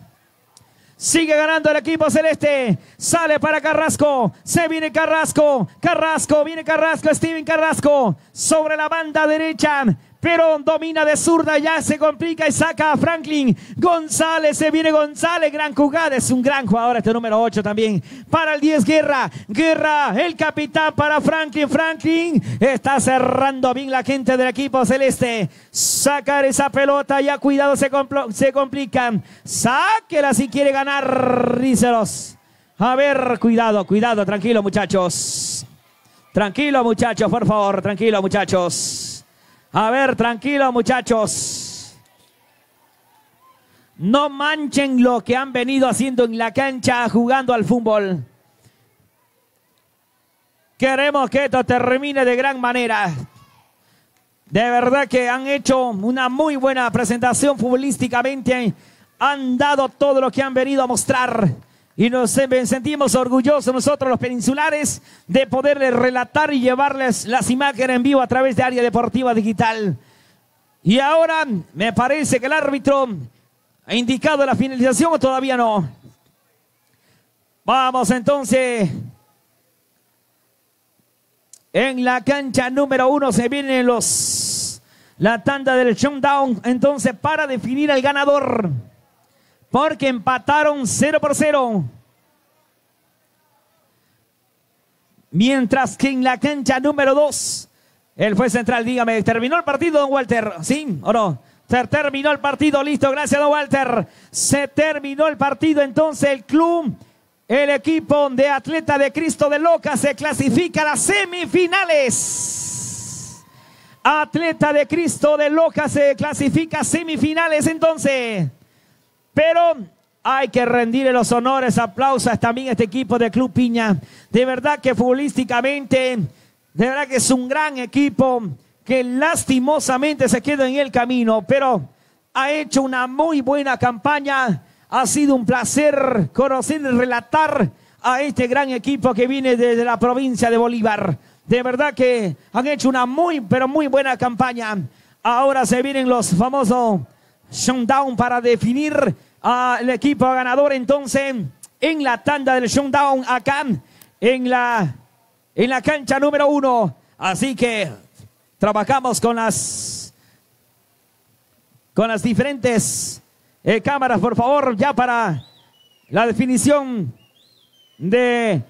Sigue ganando el equipo celeste. Sale para Carrasco. Se viene Carrasco. Carrasco. Viene Carrasco. Steven Carrasco. Sobre la banda derecha. Pero domina de zurda, ya se complica y saca a Franklin. González, se viene González, gran jugada, es un gran jugador este número 8 también. Para el 10, Guerra, Guerra, el capitán para Franklin. Franklin está cerrando bien la gente del equipo celeste. Sacar esa pelota, ya cuidado, se, se complican. Sáquela si quiere ganar, Ríceros. A ver, cuidado, cuidado, tranquilo muchachos. Tranquilo muchachos, por favor, tranquilo muchachos. A ver, tranquilo muchachos. No manchen lo que han venido haciendo en la cancha jugando al fútbol. Queremos que esto termine de gran manera. De verdad que han hecho una muy buena presentación futbolísticamente. Han dado todo lo que han venido a mostrar. Y nos sentimos orgullosos nosotros los peninsulares de poderles relatar y llevarles las imágenes en vivo a través de Área Deportiva Digital. Y ahora me parece que el árbitro ha indicado la finalización o todavía no. Vamos entonces. En la cancha número uno se vienen los la tanda del showdown. Entonces para definir al ganador porque empataron 0 por 0. Mientras que en la cancha número 2, el juez central, dígame, ¿terminó el partido, don Walter? ¿Sí o no? Se terminó el partido, listo, gracias, don Walter. Se terminó el partido, entonces el club, el equipo de Atleta de Cristo de Loca se clasifica a las semifinales. Atleta de Cristo de Loca se clasifica a semifinales, entonces. Pero hay que rendirle los honores, aplausos también a este equipo de Club Piña. De verdad que futbolísticamente, de verdad que es un gran equipo que lastimosamente se queda en el camino, pero ha hecho una muy buena campaña. Ha sido un placer conocer y relatar a este gran equipo que viene desde la provincia de Bolívar. De verdad que han hecho una muy, pero muy buena campaña. Ahora se vienen los famosos showdown para definir al equipo ganador entonces en la tanda del showdown acá en la, en la cancha número uno. Así que trabajamos con las con las diferentes eh, cámaras, por favor, ya para la definición de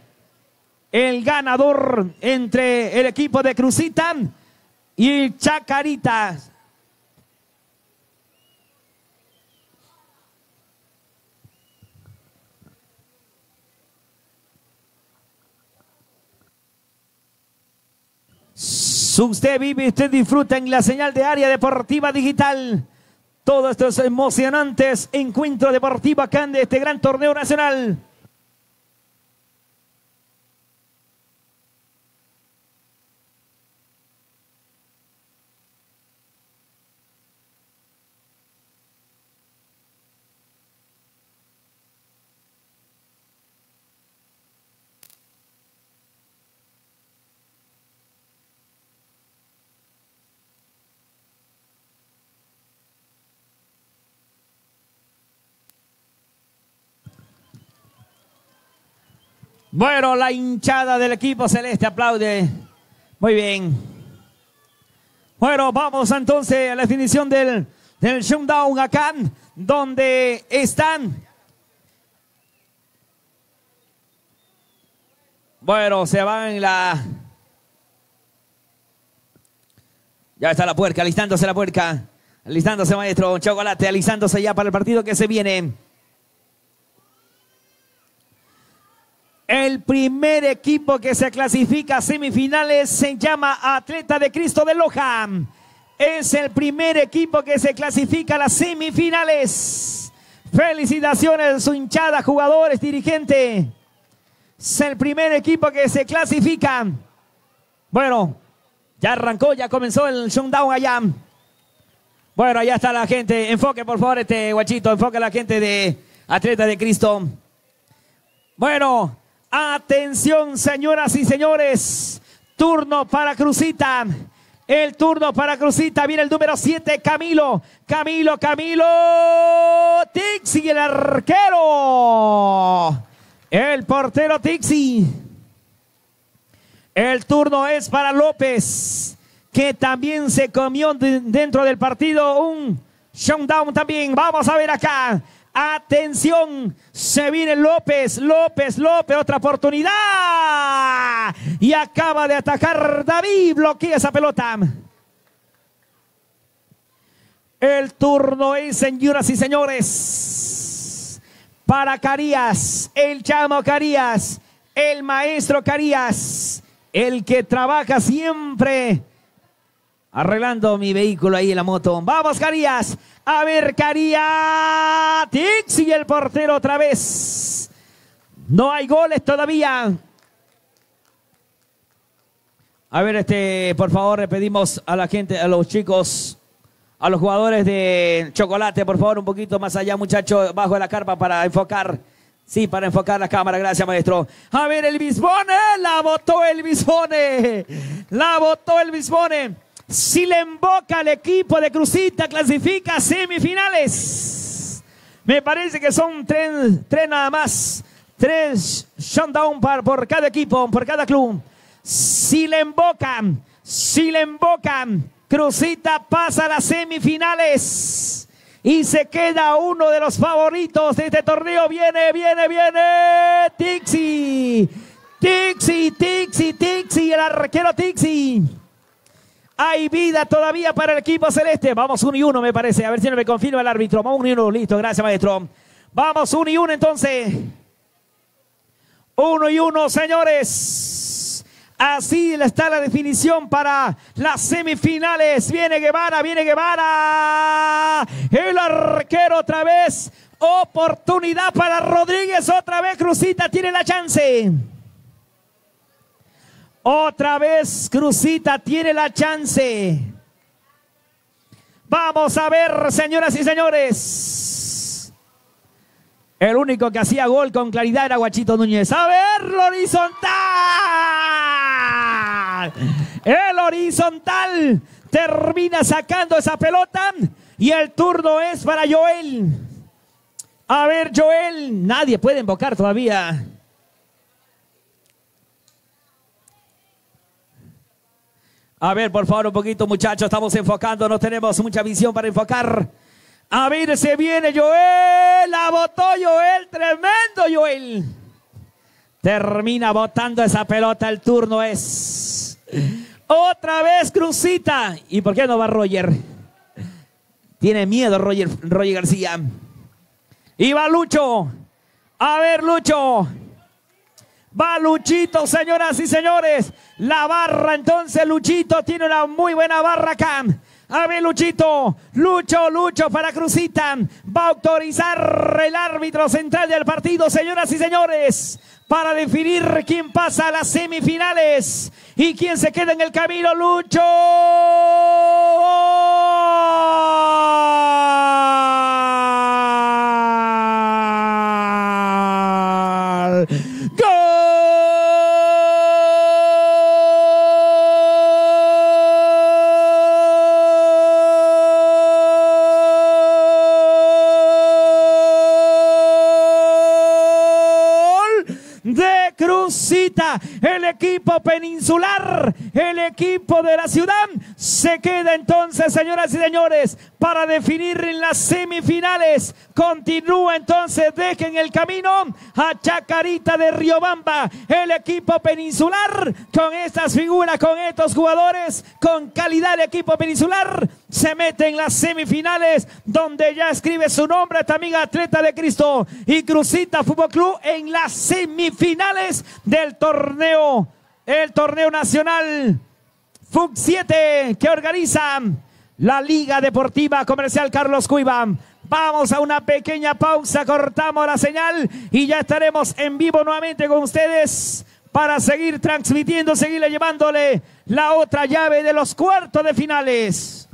el ganador entre el equipo de Cruzita y Chacarita. Usted vive, usted disfruta en la señal de área deportiva digital. Todos estos emocionantes encuentros deportivos acá en este gran torneo nacional. Bueno, la hinchada del equipo celeste aplaude. Muy bien. Bueno, vamos entonces a la definición del, del showdown acá, donde están. Bueno, se van en la. Ya está la puerca, alistándose la puerca. Alistándose, maestro. Chocolate, alistándose ya para el partido que se viene. El primer equipo que se clasifica a semifinales se llama Atleta de Cristo de Loja. Es el primer equipo que se clasifica a las semifinales. Felicitaciones a su hinchada, jugadores, dirigente. Es el primer equipo que se clasifica. Bueno, ya arrancó, ya comenzó el showdown allá. Bueno, allá está la gente. Enfoque, por favor, este guachito. Enfoque a la gente de Atleta de Cristo. Bueno, Atención, señoras y señores. Turno para Cruzita. El turno para Cruzita. Viene el número 7, Camilo. Camilo, Camilo. Tixi, el arquero. El portero Tixi. El turno es para López, que también se comió dentro del partido un showdown también. Vamos a ver acá. Atención, se viene López, López, López, otra oportunidad. Y acaba de atacar David, bloquea esa pelota. El turno es, señoras y señores, para Carías, el chamo Carías, el maestro Carías, el que trabaja siempre arreglando mi vehículo ahí en la moto. Vamos, Carías. A ver, Carías. Tixi el portero otra vez. No hay goles todavía. A ver, este, por favor, le pedimos a la gente, a los chicos, a los jugadores de chocolate, por favor, un poquito más allá, muchachos, bajo de la carpa para enfocar. Sí, para enfocar la cámara, gracias maestro. A ver, el Bisbone, la botó el Bisbone, la botó el Bisbone. Si le emboca al equipo de Cruzita, clasifica semifinales. Me parece que son tres, tres nada más. Tres shutdown por cada equipo, por cada club. Si le embocan, si le embocan, Cruzita pasa a las semifinales y se queda uno de los favoritos de este torneo. Viene, viene, viene Tixi. Tixi, Tixi, Tixi, el arquero Tixi. Hay vida todavía para el equipo celeste. Vamos uno y uno, me parece. A ver si no me confirma el árbitro. Vamos uno y uno. Listo, gracias, maestro. Vamos uno y uno, entonces. Uno y uno, señores. Así está la definición para las semifinales. Viene Guevara, viene Guevara. El arquero otra vez. Oportunidad para Rodríguez. Otra vez Cruzita tiene la chance. Otra vez Cruzita tiene la chance. Vamos a ver, señoras y señores. El único que hacía gol con claridad era Guachito Núñez. A ver, horizontal. El horizontal termina sacando esa pelota y el turno es para Joel. A ver, Joel. Nadie puede invocar todavía. A ver, por favor, un poquito, muchachos. Estamos enfocando, no tenemos mucha visión para enfocar. A ver, se viene Joel. La botó Joel. Tremendo Joel. Termina botando esa pelota. El turno es. Otra vez Cruzita. ¿Y por qué no va Roger? Tiene miedo Roger, Roger García. Y va Lucho. A ver, Lucho. Va Luchito, señoras y señores. La barra, entonces Luchito tiene una muy buena barra acá. A ver, Luchito. Lucho, Lucho para Cruzita. Va a autorizar el árbitro central del partido, señoras y señores. Para definir quién pasa a las semifinales y quién se queda en el camino, Lucho de Crucita, el equipo peninsular, el equipo de la ciudad se queda entonces, señoras y señores, para definir en las semifinales. Continúa entonces, dejen el camino a Chacarita de Riobamba, el equipo peninsular, con estas figuras, con estos jugadores, con calidad el equipo peninsular, se mete en las semifinales, donde ya escribe su nombre, esta amiga atleta de Cristo y Cruzita Fútbol Club en las semifinales del torneo, el torneo nacional FUC 7 que organiza la Liga Deportiva Comercial Carlos Cuiva. Vamos a una pequeña pausa, cortamos la señal y ya estaremos en vivo nuevamente con ustedes para seguir transmitiendo, seguirle llevándole la otra llave de los cuartos de finales.